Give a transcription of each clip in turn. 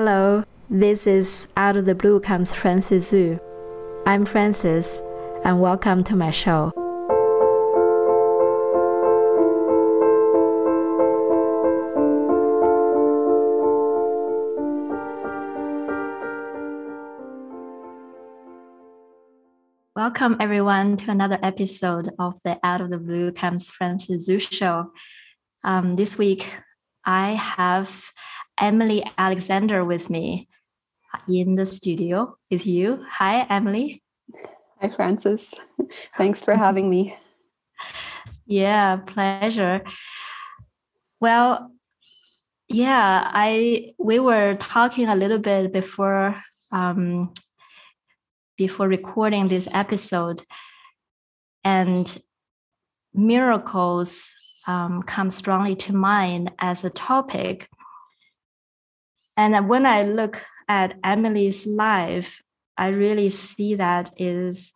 Hello, this is Out of the Blue Comes Frances Xu. I'm Frances, and welcome to my show. Welcome everyone to another episode of the Out of the Blue Comes Frances Xu show. Um, this week, I have Emily Alexander with me in the studio with you. Hi, Emily. Hi, Frances. Thanks for having me. Yeah, pleasure. Well, yeah, I we were talking a little bit before um, before recording this episode, and miracles um, come strongly to mind as a topic. And when I look at Emily's life, I really see that is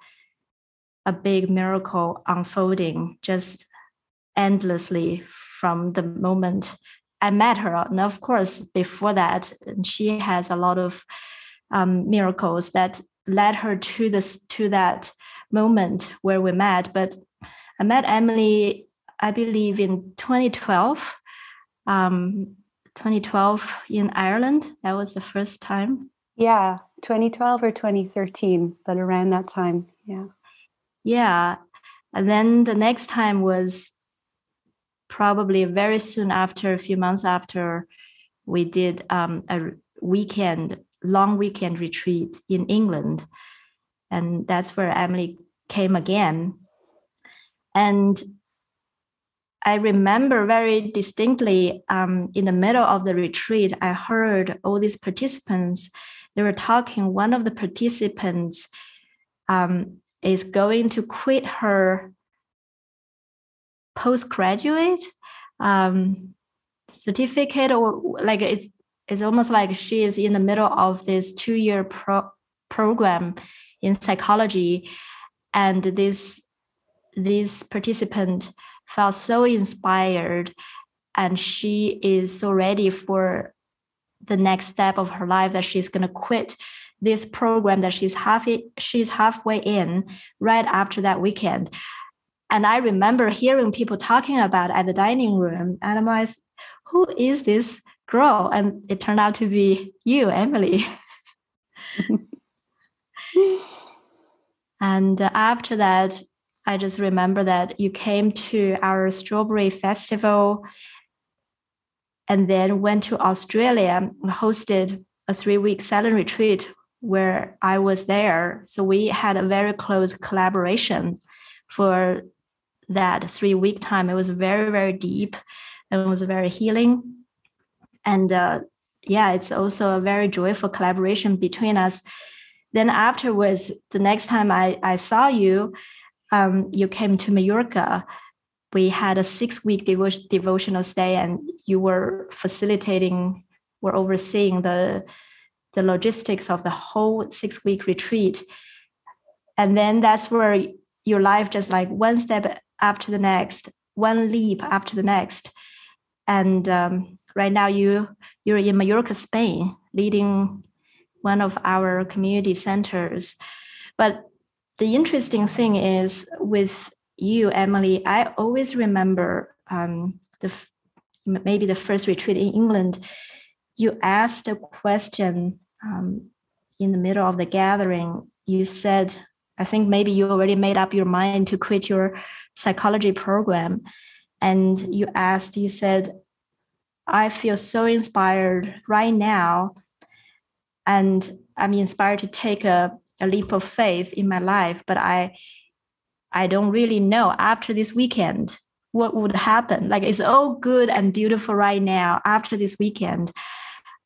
a big miracle unfolding just endlessly from the moment I met her. And of course, before that, she has a lot of um, miracles that led her to this to that moment where we met. But I met Emily, I believe, in 2012. Um, 2012 in Ireland. That was the first time. Yeah, 2012 or 2013, but around that time. Yeah. Yeah. And then the next time was probably very soon after, a few months after we did um, a weekend, long weekend retreat in England. And that's where Emily came again. And I remember very distinctly um, in the middle of the retreat, I heard all these participants, they were talking. One of the participants um, is going to quit her postgraduate um, certificate, or like it's, it's almost like she is in the middle of this two year pro- program in psychology. And this, this participant felt so inspired and she is so ready for the next step of her life that she's going to quit this program that she's half she's halfway in right after that weekend. And i remember hearing people talking about at the dining room and i'm like who is this girl? And it turned out to be you emily. And after that I just remember that you came to our strawberry festival and then went to Australia and hosted a three week silent retreat where I was there. So we had a very close collaboration for that three week time. It was very, very deep and it was very healing. And uh, yeah, it's also a very joyful collaboration between us. Then afterwards, the next time I, I saw you, um, you came to Mallorca, we had a six week devo- devotional stay, and you were facilitating, were overseeing the the logistics of the whole six week retreat. And then that's where your life just like one step after the next, one leap after the next. And um, right now you you're in Mallorca, Spain, leading one of our community centers. But the interesting thing is with you, Emily, I always remember um, the maybe the first retreat in England. You asked a question um, in the middle of the gathering. You said, I think maybe you already made up your mind to quit your psychology program. And you asked, you said, I feel so inspired right now. And I'm inspired to take a a leap of faith in my life, but I I don't really know after this weekend what would happen. Like it's all good and beautiful right now. After this weekend,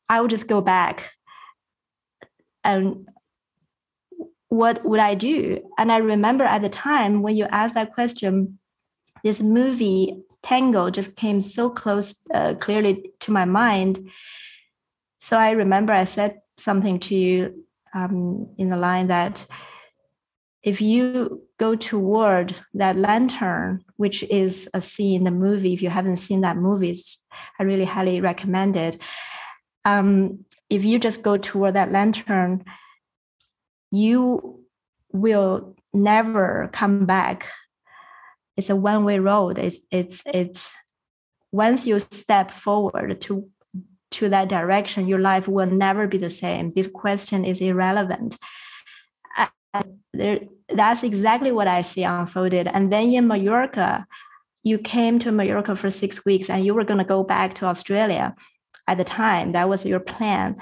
I will just go back and what would I do? And I remember at the time when you asked that question, this movie Tangled just came so close, uh, clearly to my mind. So I remember I said something to you um, in the line that if you go toward that lantern, which is a scene in the movie, if you haven't seen that movie, I really highly recommend it. um, if you just go toward that lantern, you will never come back. It's a one-way road. It's it's it's once you step forward to to that direction, your life will never be the same. This question is irrelevant. Uh, there, that's exactly what I see unfolded. And then in Mallorca, you came to Mallorca for six weeks and you were going to go back to Australia at the time. That was your plan.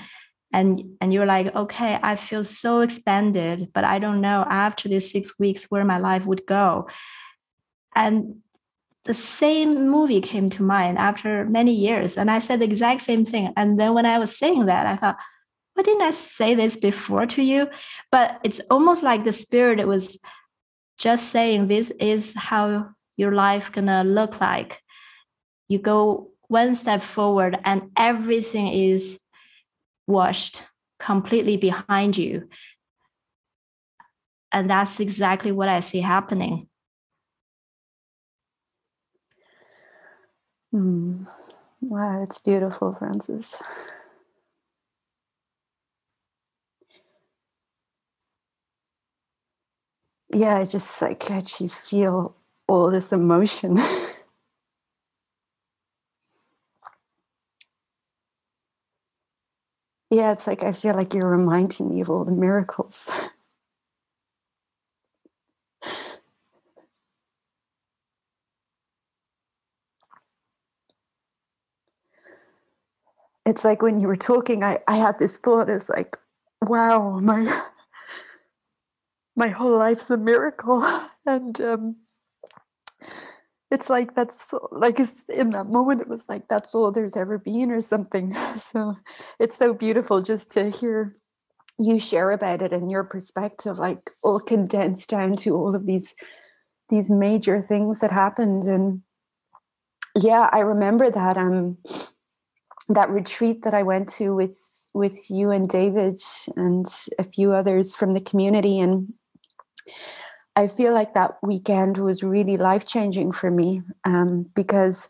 And, and you're like, okay, I feel so expanded, but I don't know after these six weeks where my life would go. And the same movie came to mind after many years. And I said the exact same thing. And then when I was saying that, I thought, why didn't I say this before to you? But it's almost like the spirit was just saying this is how your life gonna look like. You go one step forward and everything is washed completely behind you. And that's exactly what I see happening. Mm. Wow, it's beautiful, Frances. Yeah, I just like actually feel all this emotion. yeah, it's like I feel like you're reminding me of all the miracles. it's like when you were talking, I, I had this thought, it's like, wow, my my whole life's a miracle. And um it's like that's like it's in that moment it was like that's all there's ever been or something. So it's so beautiful just to hear you share about it and your perspective, like all condensed down to all of these these major things that happened. And yeah, I remember that um that retreat that I went to with with you and David and a few others from the community and I feel like that weekend was really life changing for me um, because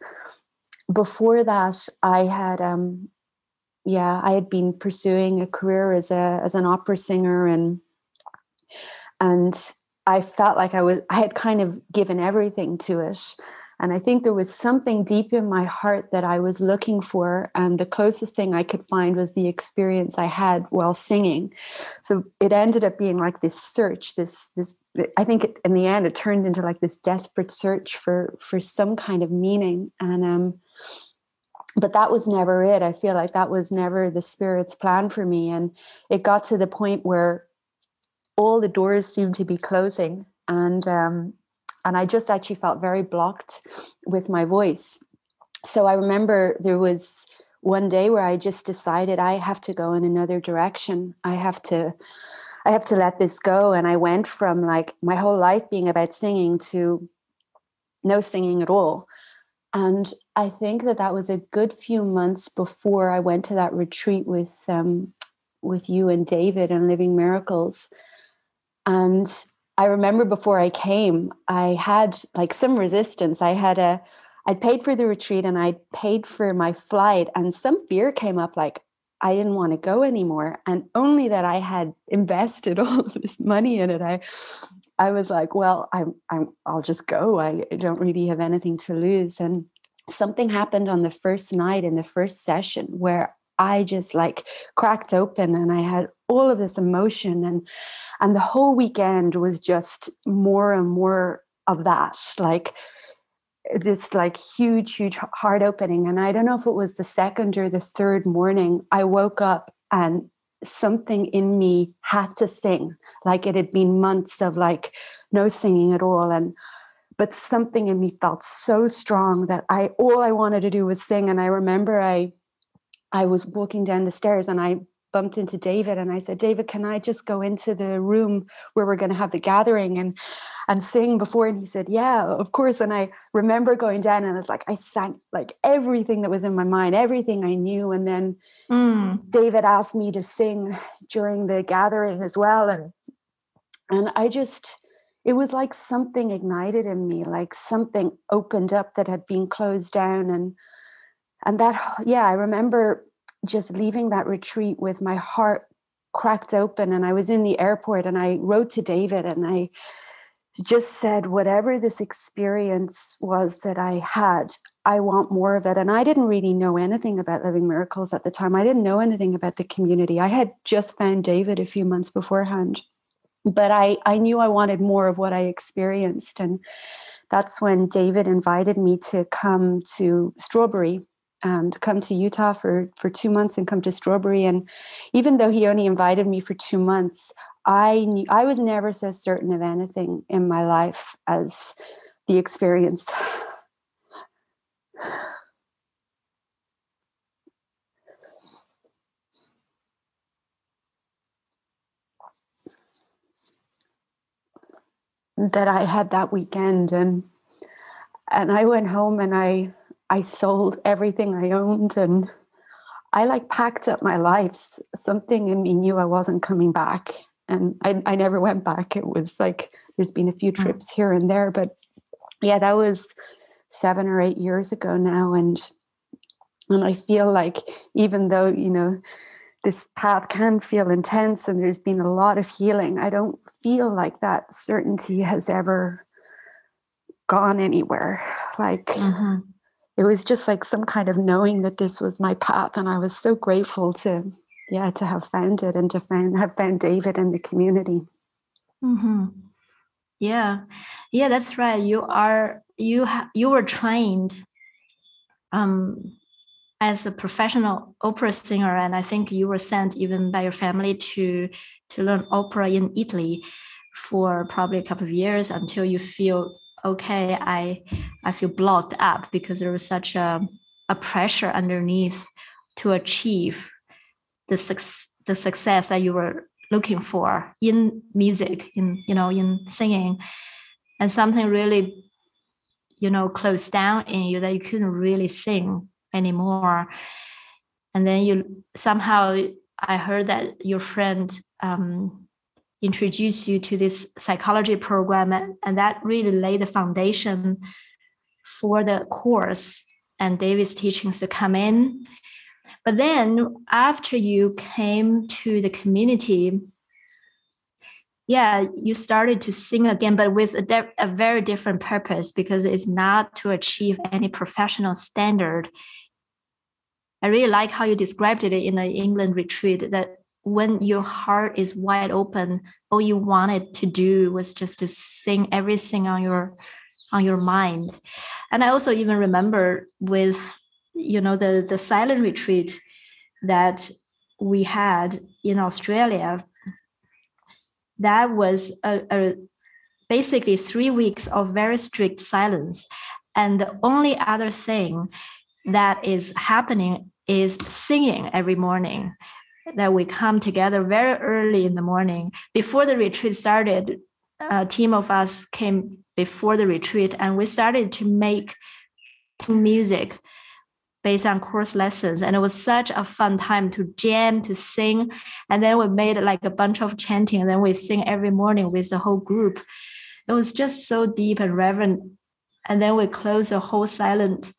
before that I had um, yeah I had been pursuing a career as a as an opera singer and and I felt like I was I had kind of given everything to it and I think there was something deep in my heart that I was looking for. And the closest thing I could find was the experience I had while singing. So it ended up being like this search, this, this, I think in the end, it turned into like this desperate search for, for some kind of meaning. And, um, but that was never it. I feel like that was never the spirit's plan for me. And it got to the point where all the doors seemed to be closing. And, um, and I just actually felt very blocked with my voice. So I remember there was one day where I just decided I have to go in another direction. I have to I have to let this go and I went from like my whole life being about singing to no singing at all. And I think that that was a good few months before I went to that retreat with um, with you and David and Living Miracles. And I remember before I came, I had like some resistance. I had a, I'd paid for the retreat and I'd paid for my flight, and some fear came up like I didn't want to go anymore. And only that I had invested all of this money in it, I, I was like, well, I'm, I'm, I'll just go. I don't really have anything to lose. And something happened on the first night in the first session where I just like cracked open and I had all of this emotion and and the whole weekend was just more and more of that like this like huge huge heart opening. And i don't know if it was the second or the third morning i woke up and something in me had to sing. Like it had been months of like no singing at all and but something in me felt so strong that i all i wanted to do was sing. And i remember i i was walking down the stairs and i bumped into David and I said, David, can I just go into the room where we're going to have the gathering and and sing before? And he said, Yeah, of course. And I remember going down and it's like I sang like everything that was in my mind, everything I knew. And then mm. David asked me to sing during the gathering as well. And and I just it was like something ignited in me, like something opened up that had been closed down and and that yeah, I remember just leaving that retreat with my heart cracked open and I was in the airport and I wrote to David and I just said whatever this experience was that I had, I want more of it. And I didn't really know anything about Living Miracles at the time. I didn't know anything about the community. I had just found David a few months beforehand. But I, I knew I wanted more of what I experienced. And that's when David invited me to come to Strawberry Um, and come to Utah for for two months and come to Strawberry. And even though he only invited me for two months, I knew I was never so certain of anything in my life as the experience. that I had that weekend and and I went home and I I sold everything I owned and I like packed up my life. Something in me knew I wasn't coming back. And I, I never went back. It was like there's been a few mm. trips here and there, but yeah, that was seven or eight years ago now. And and I feel like even though, you know, this path can feel intense and there's been a lot of healing, I don't feel like that certainty has ever gone anywhere. Like mm-hmm it was just like some kind of knowing that this was my path and i was so grateful to yeah to have found it and to find have found david and the community. Mm-hmm. yeah. Yeah that's right. You are you ha- you were trained um as a professional opera singer and i think you were sent even by your family to to learn opera in italy for probably a couple of years until you feel okay, I I feel blocked up because there was such a, a pressure underneath to achieve the success the success that you were looking for in music, in you know, in singing, and something really, you know, closed down in you that you couldn't really sing anymore. And then you somehow I heard that your friend um, introduce you to this psychology program and, that really laid the foundation for the course and david's teachings to come in. But then after you came to the community yeah you started to sing again but with a, de- a very different purpose because it's not to achieve any professional standard. I really like how you described it in the england retreat that when your heart is wide open all you wanted to do was just to sing everything on your on your mind. And i also even remember with you know the the silent retreat that we had in australia that was a, a basically three weeks of very strict silence. And the only other thing that is happening is singing every morning that we come together very early in the morning. Before the retreat started, a team of us came before the retreat and we started to make music based on course lessons. And it was such a fun time to jam to sing. And then we made like a bunch of chanting and then we sing every morning with the whole group. It was just so deep and reverent. And then we closed the whole silent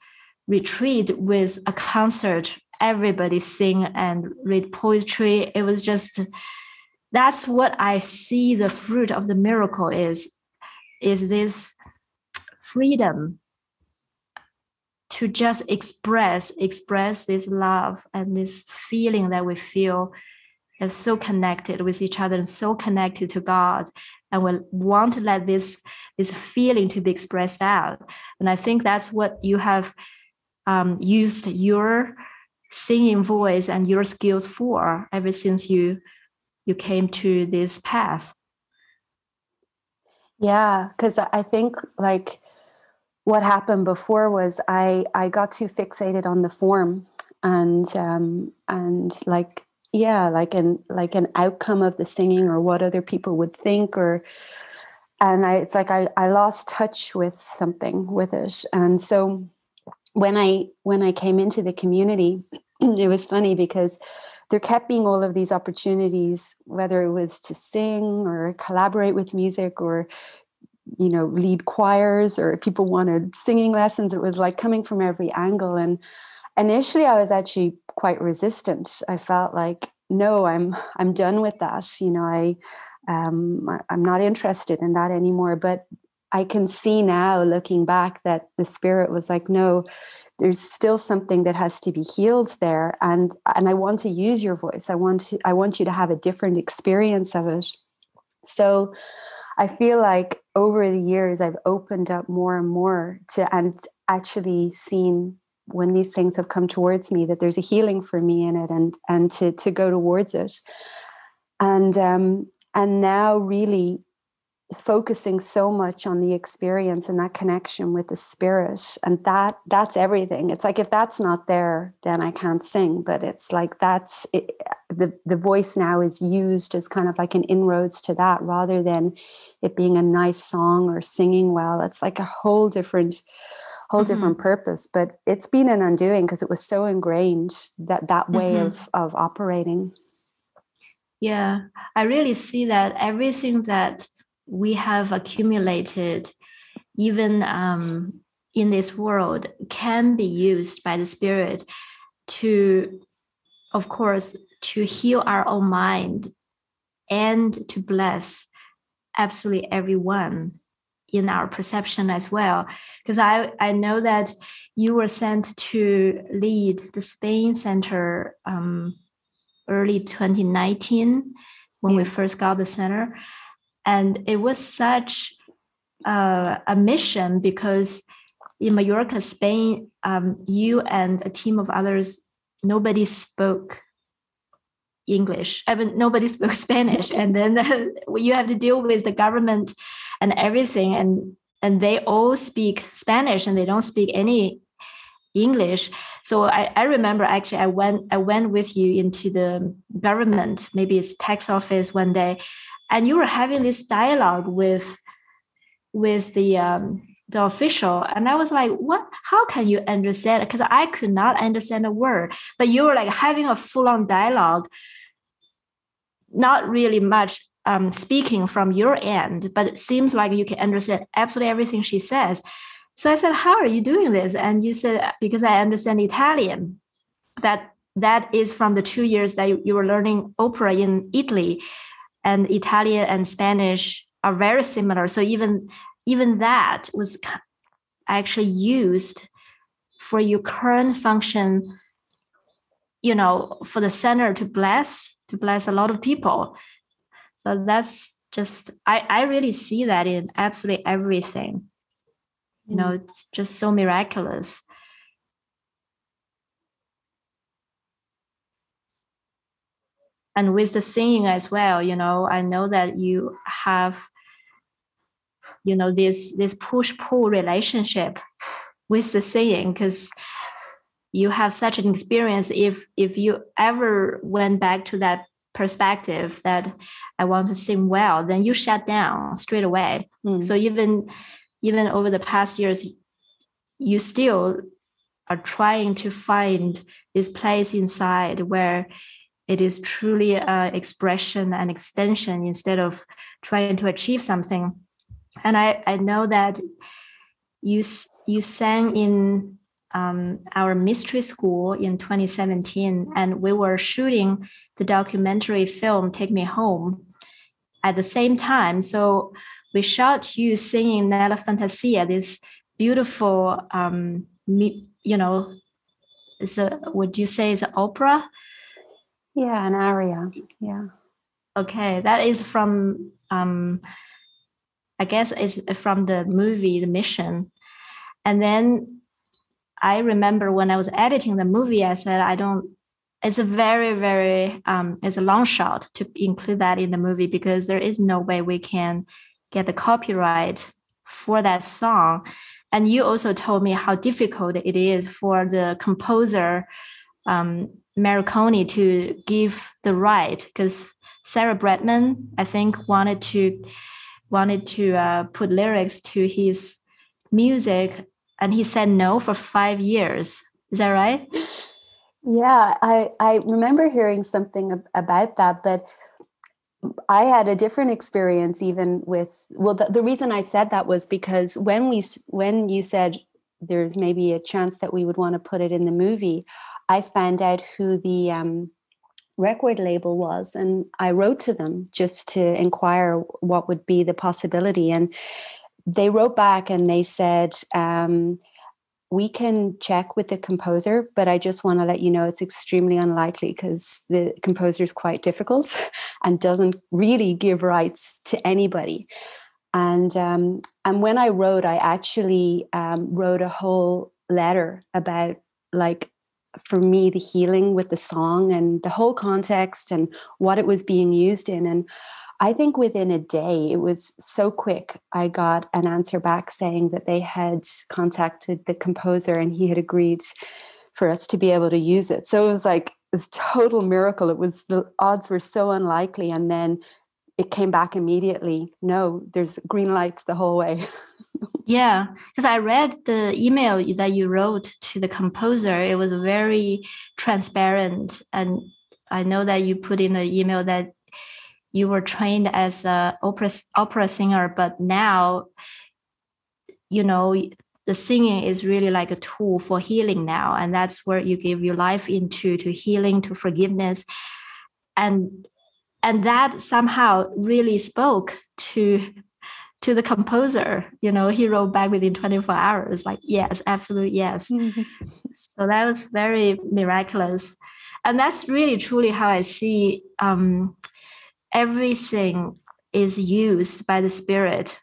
retreat with a concert everybody sing and read poetry. It was just that's what I see the fruit of the miracle is is this freedom to just express express this love and this feeling that we feel. Is so connected with each other and so connected to God. And we want to let this this feeling to be expressed out. And I think that's what you have um, used your singing voice and your skills for ever since you you came to this path? Yeah because i think like what happened before was i i got too fixated on the form and um and like yeah like an like an outcome of the singing or what other people would think or and i it's like i i lost touch with something with it. And so when I when I came into the community, it was funny because there kept being all of these opportunities, whether it was to sing or collaborate with music or you know lead choirs or people wanted singing lessons. It was like coming from every angle. And initially, I was actually quite resistant. I felt like, no, I'm I'm done with that. You know, I um, I'm not interested in that anymore. But I can see now, looking back, that the spirit was like, no, there's still something that has to be healed there, and and I want to use your voice. I want to I want you to have a different experience of it. So I feel like over the years I've opened up more and more to and actually seen when these things have come towards me that there's a healing for me in it and and to to go towards it and um and now really focusing so much on the experience and that connection with the spirit and that that's everything it's like if that's not there then i can't sing but it's like that's it, the the voice now is used as kind of like an inroads to that rather than it being a nice song or singing well it's like a whole different whole mm-hmm. different purpose but it's been an undoing because it was so ingrained that that way mm-hmm. of of operating yeah i really see that everything that we have accumulated even um, in this world can be used by the spirit to of course to heal our own mind and to bless absolutely everyone in our perception as well because i i know that you were sent to lead the spain center um, early 2019 when yeah. we first got the center and it was such uh, a mission because in Mallorca, Spain, um, you and a team of others, nobody spoke English. I mean, nobody spoke Spanish, and then you have to deal with the government and everything, and and they all speak Spanish, and they don't speak any English. So I, I remember actually I went I went with you into the government, maybe it's tax office one day, and you were having this dialogue with with the um, the official and i was like what? How can you understand? Because i could not understand a word. But you were like having a full-on dialogue not really much um, speaking from your end but it seems like you can understand absolutely everything she says. So i said how are you doing this? And you said because i understand italian. That that is from the two years that you were learning opera in italy and Italian and Spanish are very similar. So even even that was actually used for your current function, you know, for the center to bless to bless a lot of people. So that's just I I really see that in absolutely everything. You know, mm. it's just so miraculous. And with the singing as well you know i know that you have you know this this push pull relationship with the singing because you have such an experience if if you ever went back to that perspective that i want to sing well then you shut down straight away mm. so even even over the past years you still are trying to find this place inside where it is truly an expression and extension instead of trying to achieve something. And i i know that you you sang in um, our mystery school in 2017 and we were shooting the documentary film take me home at the same time. So we shot you singing nella fantasia this beautiful um, you know is a would you say is an opera yeah, an aria. Yeah. Okay, that is from um, I guess it's from the movie The Mission, and then I remember when I was editing the movie, I said I don't. It's a very very um, it's a long shot to include that in the movie because there is no way we can get the copyright for that song. And you also told me how difficult it is for the composer um, Morricone to give the right because Sarah Brightman, I think, wanted to wanted to uh, put lyrics to his music, and he said no for five years. Is that right? Yeah, I I remember hearing something about that, but I had a different experience even with well the, the reason I said that was because when we when you said there's maybe a chance that we would want to put it in the movie I found out who the um, record label was, and I wrote to them just to inquire what would be the possibility. And they wrote back and they said, um, we can check with the composer, but I just want to let you know it's extremely unlikely because the composer is quite difficult and doesn't really give rights to anybody. And um, and when I wrote, I actually um, wrote a whole letter about like for me the healing with the song and the whole context and what it was being used in and I think within a day, it was so quick. I got an answer back saying that they had contacted the composer and he had agreed for us to be able to use it. So it was like this total miracle. It was the odds were so unlikely. And then it came back immediately. No, there's green lights the whole way. yeah, because I read the email that you wrote to the composer. It was very transparent. And I know that you put in the email that you were trained as a opera opera singer, but now, you know, the singing is really like a tool for healing now, and that's where you give your life into to healing, to forgiveness, and and that somehow really spoke to to the composer you know he wrote back within 24 hours like yes absolute yes mm-hmm. so that was very miraculous and that's really truly how i see um, everything is used by the spirit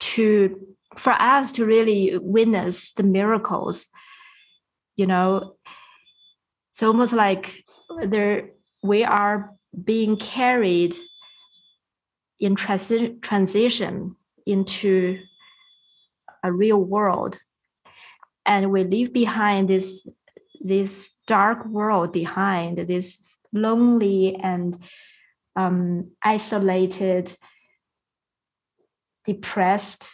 to for us to really witness the miracles you know it's almost like there we are being carried in transi- transition into a real world and we leave behind this this dark world behind this lonely and um, isolated, depressed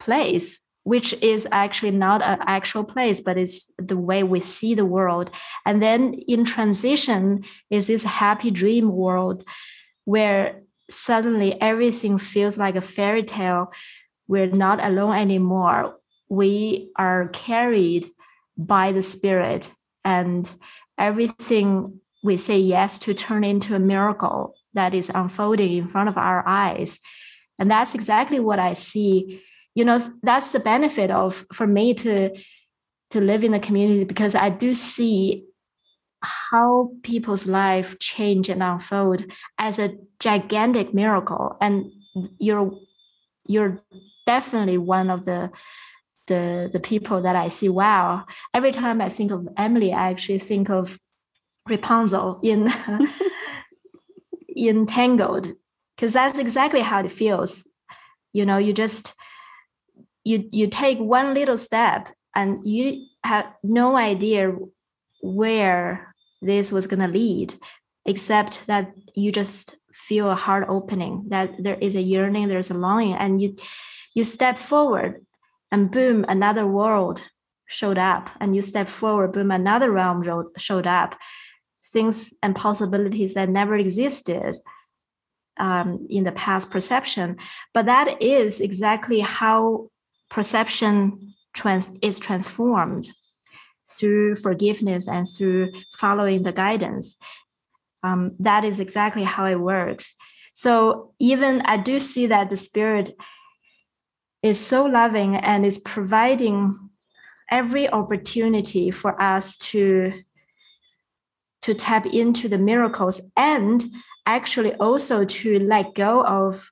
place, which is actually not an actual place, but it's the way we see the world. And then in transition is this happy dream world where suddenly everything feels like a fairy tale. We're not alone anymore. We are carried by the spirit and everything we say yes to turn into a miracle that is unfolding in front of our eyes. And that's exactly what I see. You know, that's the benefit of for me to to live in the community because I do see how people's life change and unfold as a gigantic miracle. And you're you're definitely one of the the the people that I see. Wow! Every time I think of Emily, I actually think of Rapunzel in in Tangled, because that's exactly how it feels. You know, you just you you take one little step and you have no idea where this was going to lead except that you just feel a heart opening that there is a yearning there's a longing and you you step forward and boom another world showed up and you step forward boom another realm showed up things and possibilities that never existed um, in the past perception. But that is exactly how perception trans- is transformed through forgiveness and through following the guidance. Um, that is exactly how it works. So even I do see that the spirit is so loving and is providing every opportunity for us to to tap into the miracles and actually also to let go of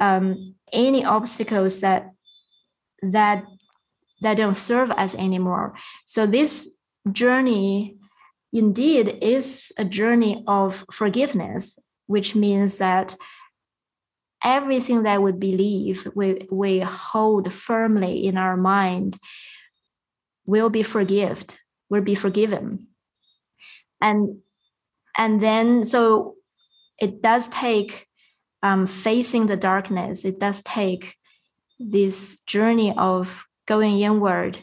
um, any obstacles that that that don't serve us anymore. So this journey indeed is a journey of forgiveness which means that everything that we believe we, we hold firmly in our mind will be forgived will be forgiven. And and then so it does take um, facing the darkness. It does take this journey of going inward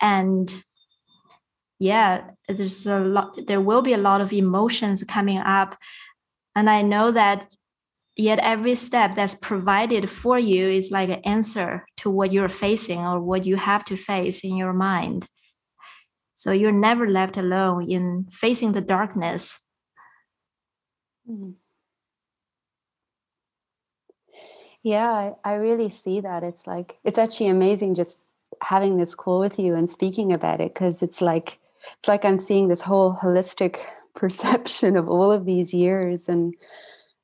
and yeah there's a lot there will be a lot of emotions coming up and i know that yet every step that's provided for you is like an answer to what you're facing or what you have to face in your mind So you're never left alone in facing the darkness. Mm. Yeah, I, I really see that. It's like, it's actually amazing just having this call with you and speaking about it because it's like, it's like I'm seeing this whole holistic perception of all of these years and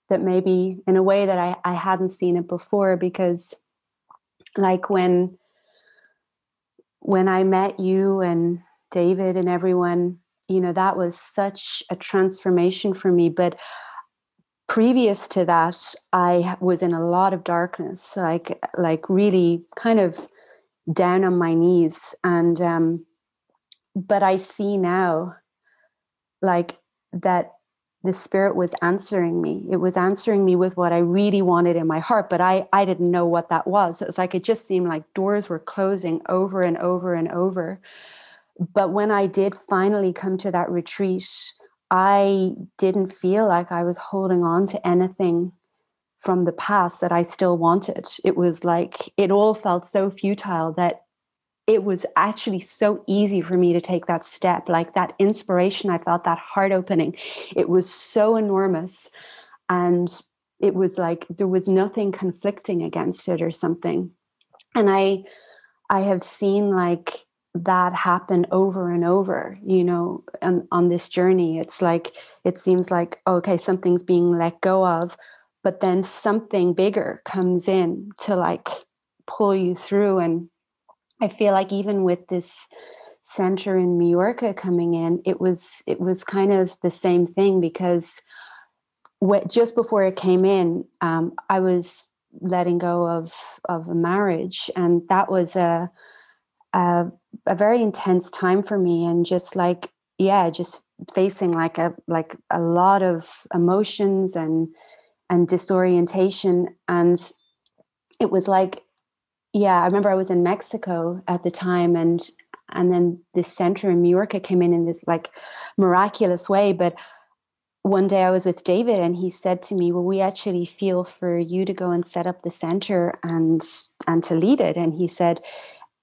that maybe in a way that I, I hadn't seen it before because like when when I met you and David and everyone, you know, that was such a transformation for me. But previous to that, I was in a lot of darkness, like like really kind of down on my knees. And um, but I see now like that the spirit was answering me it was answering me with what i really wanted in my heart but i i didn't know what that was it was like it just seemed like doors were closing over and over and over but when i did finally come to that retreat i didn't feel like i was holding on to anything from the past that i still wanted. It was like it all felt so futile that it was actually so easy for me to take that step like that inspiration i felt that heart opening. It was so enormous and it was like there was nothing conflicting against it or something. And i i have seen like that happen over and over you know on, on this journey. It's like it seems like okay something's being let go of but then something bigger comes in to like pull you through. And I feel like even with this center in Mallorca coming in, it was it was kind of the same thing because what, just before it came in, um, I was letting go of of a marriage, and that was a, a a very intense time for me, and just like yeah, just facing like a like a lot of emotions and and disorientation, and it was like yeah, I remember I was in Mexico at the time, and and then this center in Mallorca came in in this like miraculous way. But one day I was with David, and he said to me, "Well, we actually feel for you to go and set up the center and and to lead it." And he said,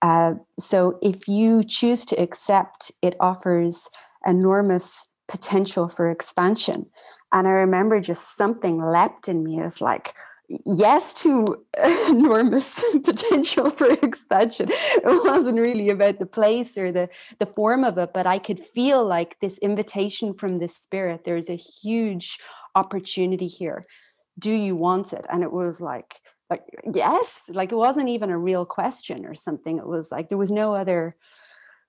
uh, "So if you choose to accept, it offers enormous potential for expansion." And I remember just something leapt in me. as like, yes to enormous potential for expansion it wasn't really about the place or the the form of it but i could feel like this invitation from the spirit there's a huge opportunity here do you want it and it was like like yes like it wasn't even a real question or something it was like there was no other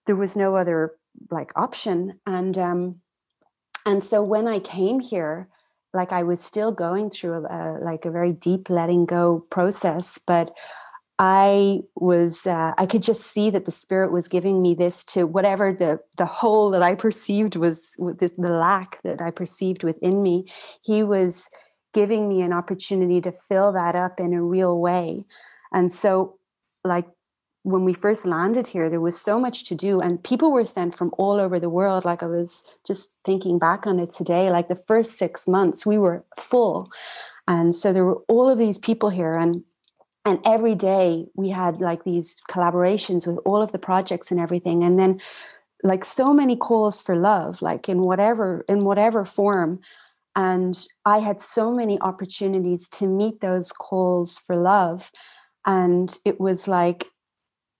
there was no other like option and um and so when i came here like I was still going through a, like a very deep letting go process, but I was uh, I could just see that the spirit was giving me this to whatever the the hole that I perceived was the, the lack that I perceived within me. He was giving me an opportunity to fill that up in a real way, and so like when we first landed here, there was so much to do, and people were sent from all over the world. Like I was just thinking back on it today, like the first six months, we were full. And so there were all of these people here, and and every day we had like these collaborations with all of the projects and everything. And then like so many calls for love, like in whatever in whatever form. And I had so many opportunities to meet those calls for love. And it was like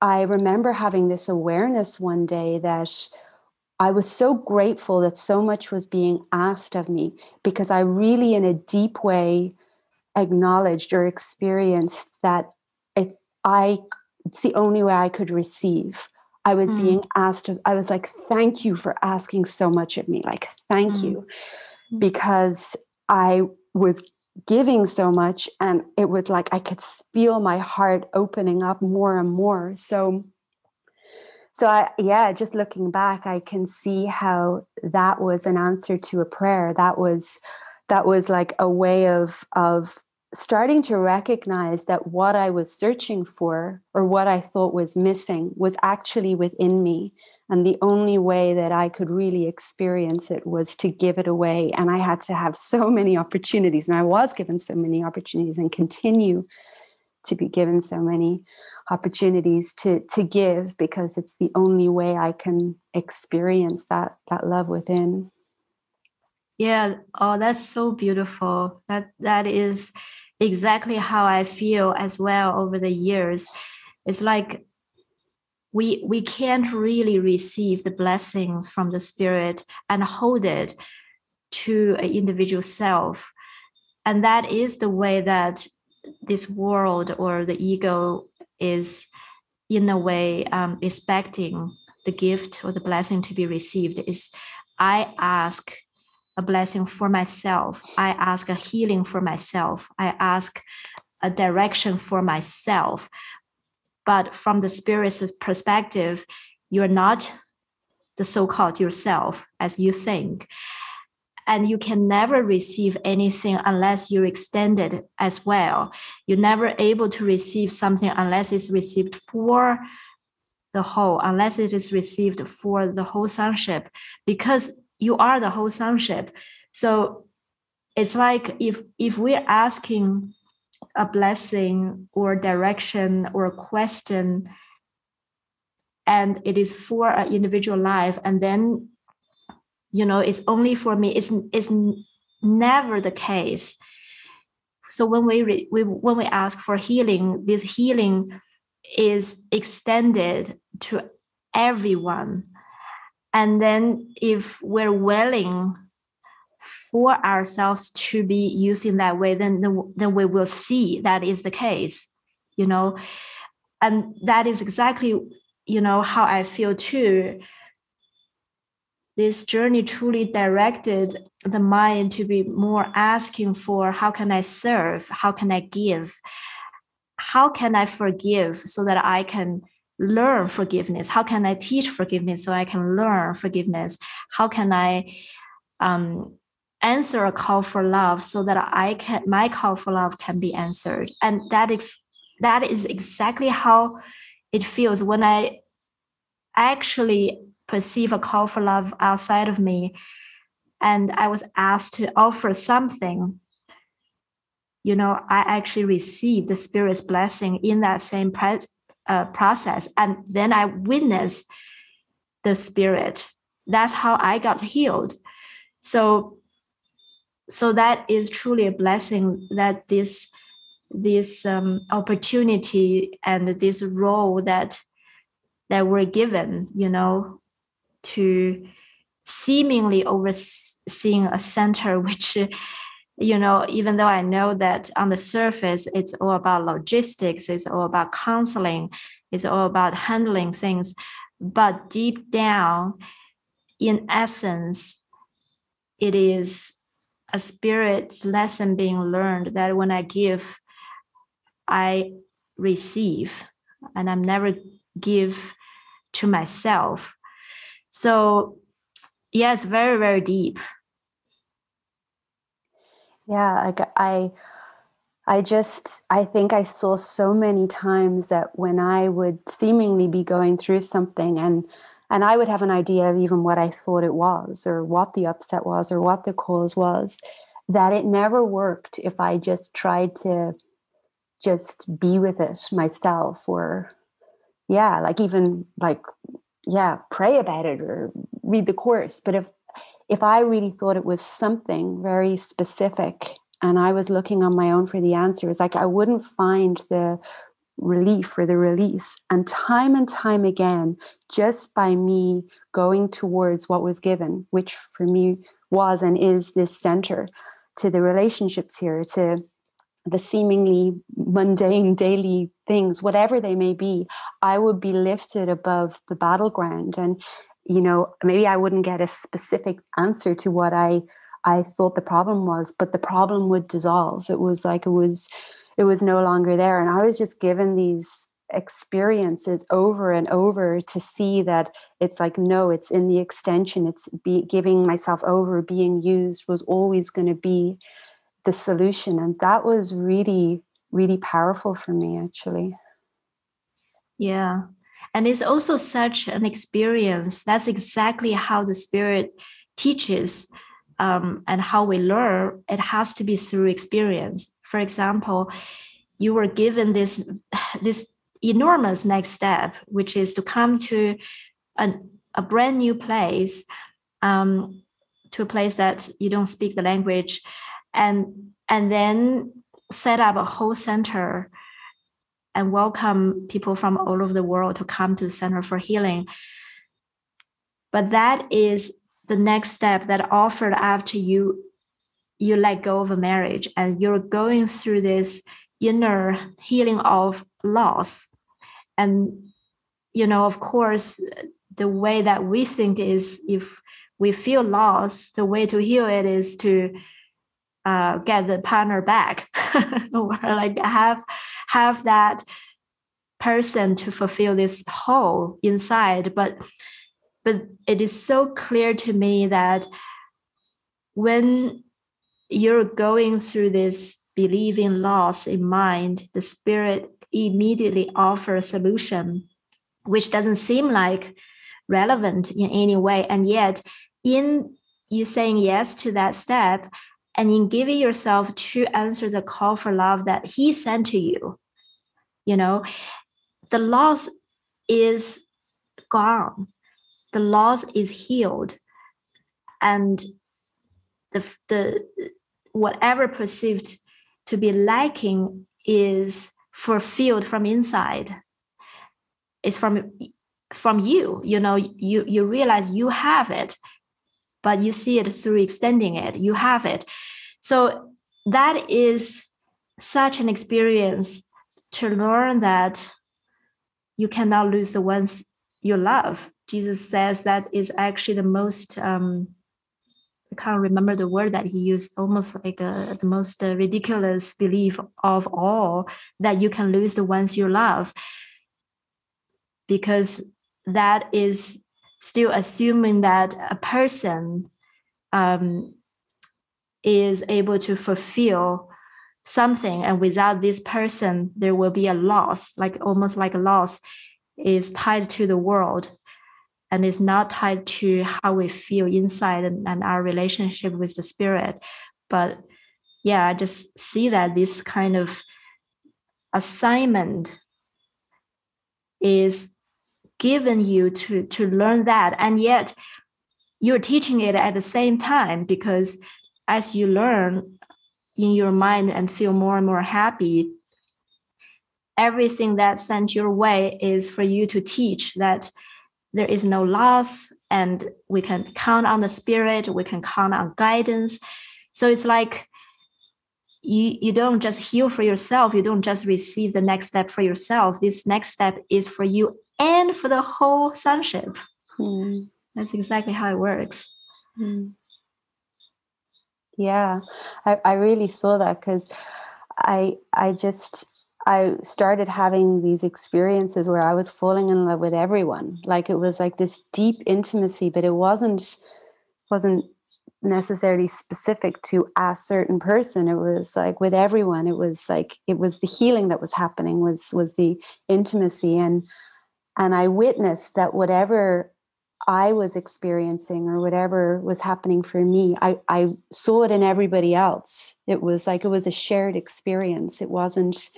I remember having this awareness one day that I was so grateful that so much was being asked of me because I really, in a deep way, acknowledged or experienced that it's I it's the only way I could receive. I was mm. being asked I was like, thank you for asking so much of me. Like, thank mm. you. Mm. Because I was giving so much and it was like i could feel my heart opening up more and more. So so i yeah just looking back i can see how that was an answer to a prayer. That was that was like a way of of starting to recognize that what i was searching for or what i thought was missing was actually within me and the only way that I could really experience it was to give it away. And I had to have so many opportunities. And I was given so many opportunities and continue to be given so many opportunities to to give because it's the only way I can experience that that love within. Yeah, oh that's so beautiful. That that is exactly how I feel as well over the years. It's like we we can't really receive the blessings from the spirit and hold it to an individual self. And that is the way that this world or the ego is in a way um, expecting the gift or the blessing to be received. Is i ask a blessing for myself. I ask a healing for myself. I ask a direction for myself but from the spirit's perspective you're not the so-called yourself as you think and you can never receive anything unless you extend it as well. You're never able to receive something unless it's received for the whole, unless it is received for the whole sonship, because you are the whole sonship. So it's like if if we're asking a blessing or direction or a question. And it is for an individual life. And then you know it's only for me. It's it's never the case. So when we, re, we when we ask for healing this healing is extended to everyone. And then if we're willing for ourselves to be used in that way then then we will see that is the case you know and that is exactly you know how i feel too this journey truly directed the mind to be more asking for how can I serve? How can I give? How can I forgive so that I can learn forgiveness? How can I teach forgiveness so I can learn forgiveness? How can I um, answer a call for love so that I can my call for love can be answered? And that is that is exactly how it feels when I actually perceive a call for love outside of me. And i was asked to offer something you know i actually received the spirit's blessing in that same pre- uh, process. And then i witnessed the spirit. That's how i got healed. So so that is truly a blessing that this this um, opportunity and this role that that we're given you know to seemingly overseeing a center which you know even though i know that on the surface it's all about logistics it's all about counseling it's all about handling things but deep down in essence it is a spirit lesson being learned that when i give i receive and i'm never give to myself so, yes, very, very deep. Yeah, like I, I just, I think I saw so many times that when I would seemingly be going through something and and I would have an idea of even what I thought it was or what the upset was or what the cause was, that it never worked if I just tried to just be with it myself or yeah, like even like yeah pray about it or read the course. But if if i really thought it was something very specific and i was looking on my own for the answer, answers like i wouldn't find the relief or the release and time and time again just by me going towards what was given which for me was and is this center to the relationships here to the seemingly mundane daily things, whatever they may be, I would be lifted above the battleground. And, you know, maybe I wouldn't get a specific answer to what I I thought the problem was, but the problem would dissolve. It was like it was it was no longer there. And I was just given these experiences over and over to see that it's like no it's in the extension. It's be giving myself over being used was always going to be the solution. And that was really really powerful for me actually. Yeah. And it's also such an experience. That's exactly how the spirit teaches um, and how we learn it has to be through experience for example you were given this this enormous next step, which is to come to a, a brand new place, um, to a place that you don't speak the language, and and then set up a whole center and welcome people from all over the world to come to the Center for Healing. But that is the next step that offered after you you let go of a marriage. And you're going through this inner healing of loss. And you know of course the way that we think is if we feel lost the way to heal it is to uh, get the partner back. Or like have have that person to fulfill this hole inside. But but it is so clear to me that when you're going through this believing loss in mind the spirit immediately offers a solution which doesn't seem like relevant in any way. And yet in you saying yes to that step and in giving yourself to answer the call for love that he sent to you you know the loss is gone the loss is healed and the the whatever perceived to be lacking is fulfilled from inside. It's from from you you know you you realize you have it but you see it through extending it. You have it. So that is such an experience to learn that you cannot lose the ones you love jesus says that is actually the most um, i can't remember the word that he used almost like a, the most uh, ridiculous belief of all that you can lose the ones you love. Because that is still assuming that a person um, is able to fulfill something and without this person there will be a loss like almost like a loss is tied to the world and it's not tied to how we feel inside and, and our relationship with the spirit. But yeah i just see that this kind of assignment is given you to to learn that. And yet you're teaching it at the same time because as you learn in your mind and feel more and more happy everything that's sent your way is for you to teach that there is no loss and we can count on the spirit we can count on guidance so it's like you you don't just heal for yourself you don't just receive the next step for yourself this next step is for you and for the whole sonship. Mm. That's exactly how it works. Mm. Yeah, I, I really saw that because I I just I started having these experiences where I was falling in love with everyone. Like it was like this deep intimacy, but it wasn't wasn't necessarily specific to a certain person it was like with everyone it was like it was the healing that was happening was was the intimacy and and I witnessed that whatever I was experiencing or whatever was happening for me, I, I saw it in everybody else. It was like it was a shared experience. It wasn't,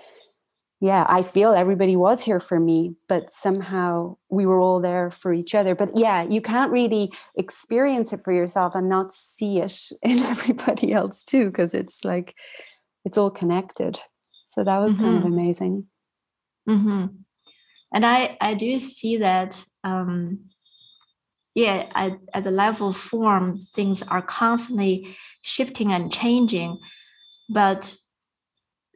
yeah, I feel everybody was here for me, but somehow we were all there for each other. But yeah, you can't really experience it for yourself and not see it in everybody else too, because it's like it's all connected. So that was mm-hmm. kind of mm-hmm. amazing. Mm-hmm and i i do see that um yeah at, at the level of form things are constantly shifting and changing but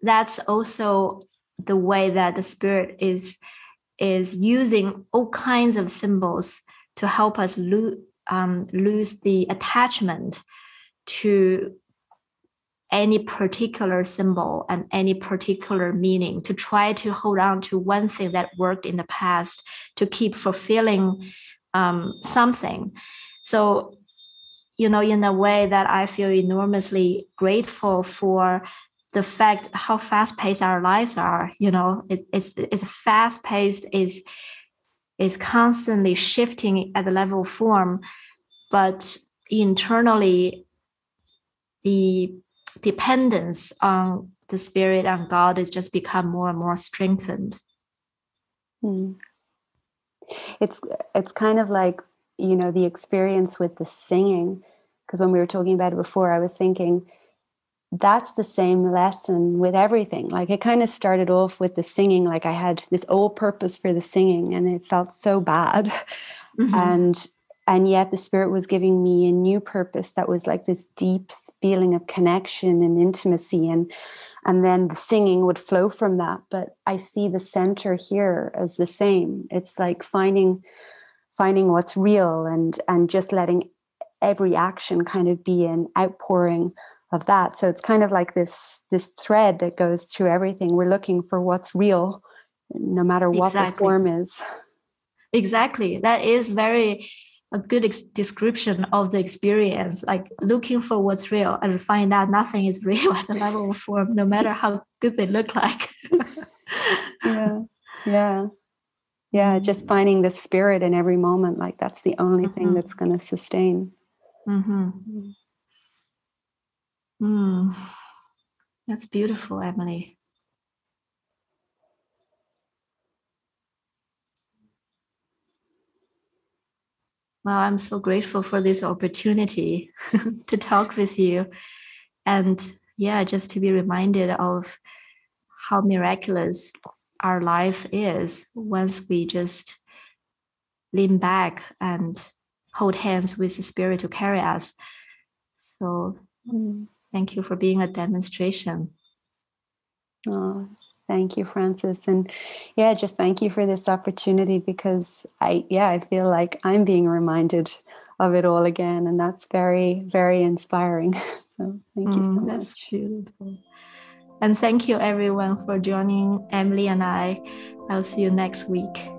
that's also the way that the spirit is is using all kinds of symbols to help us lo- um, lose the attachment to any particular symbol and any particular meaning to try to hold on to one thing that worked in the past to keep fulfilling um, something. So you know in a way that i feel enormously grateful for the fact how fast paced our lives are you know it, it's it's fast paced is is constantly shifting at the level of form but internally the dependence on the spirit and God is just become more and more strengthened. Mm. It's it's kind of like you know the experience with the singing because when we were talking about it before, I was thinking that's the same lesson with everything. Like it kind of started off with the singing, like I had this old purpose for the singing, and it felt so bad. Mm-hmm. And and yet the spirit was giving me a new purpose that was like this deep feeling of connection and intimacy and and then the singing would flow from that but i see the center here as the same it's like finding finding what's real and and just letting every action kind of be an outpouring of that so it's kind of like this this thread that goes through everything we're looking for what's real no matter what exactly. the form is exactly that is very a good ex- description of the experience, like looking for what's real and find out nothing is real at the level of form, no matter how good they look like. yeah, yeah, yeah. Just finding the spirit in every moment, like that's the only mm-hmm. thing that's going to sustain. Mm-hmm. Mm. That's beautiful, Emily. Well, I'm so grateful for this opportunity to talk with you. And yeah, just to be reminded of how miraculous our life is once we just lean back and hold hands with the spirit to carry us. So mm. Thank you for being a demonstration. Oh, Thank you, Frances. And yeah, just thank you for this opportunity because I, yeah, I feel like I'm being reminded of it all again. And that's very, very inspiring. So thank you so mm, much. That's beautiful. And thank you, everyone, for joining Emily and I. I'll see you next week.